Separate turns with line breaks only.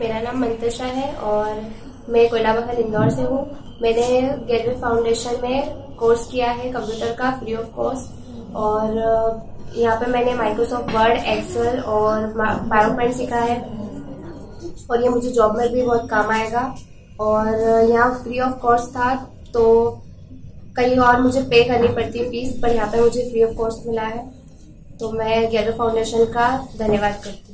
मेरा नाम मंतशा है और मैं कोयला बखल इंदौर से हूँ। मैंने गेटवे फाउंडेशन में कोर्स किया है कंप्यूटर का फ्री ऑफ़ कॉस्ट और यहाँ पे मैंने माइक्रोसॉफ्ट वर्ड एक्सेल और पावर पॉइंट सीखा है। और ये मुझे जॉब में भी बहुत काम आएगा। और यहाँ फ्री ऑफ़ कॉस्ट था तो कहीं और मुझे पे करनी पड़ती है फ़ीस पर यहाँ पे मुझे फ्री ऑफ़ कॉस्ट मिला है। तो मैं गैरो फाउंडेशन का धन्यवाद करती हूँ।